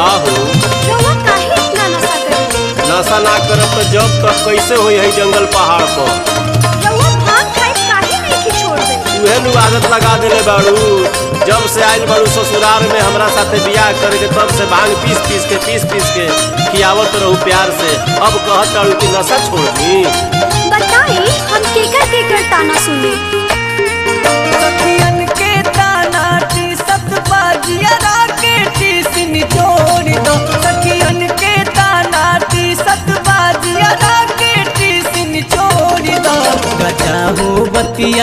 हो? इतना नशा ना करब तो जब तक कैसे होई है जंगल पहाड़ पर? आदत लगा देले बाड़ू। जब से आइल बाड़ू ससुराल में हमरा साथे बियाह करे के तब से भाँग पीस पीस के, पीस पीस के खियावत रहू प्यार से। अब कहत कि नशा छोड़ दी। बताई, हम केकर केकर ताना सुने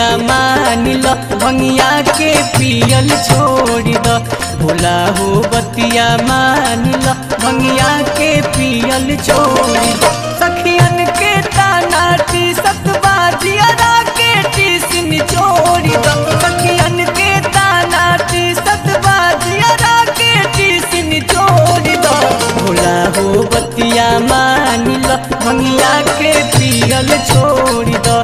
बतिया मान लो, भंगिया के पियल छोड़ दो। भोला हो बतिया, मान लो, भंगिया के पियल छोड़ दो। सखियन के ताना टीसत बाजिया के टीसिन छोड़ दो। सखियन के ताना टीसत बाजिया के टीसिन छोड़ दो। भोला हो बतिया, मान लो, भंगिया के पियल छोड़ दो।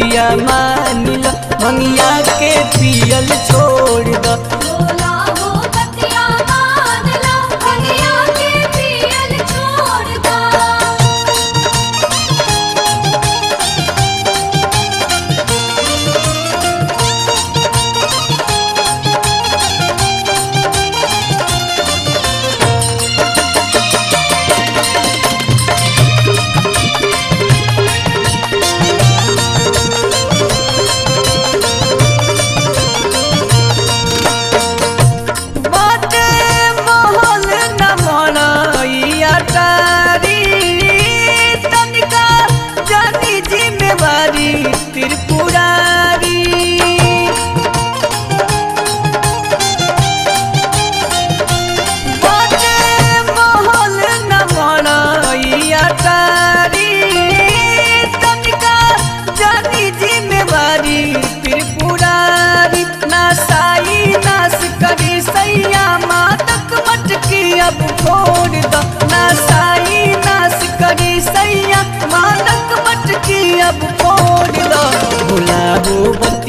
बतिया मान लो भंगिया के पियल छोड़ दो।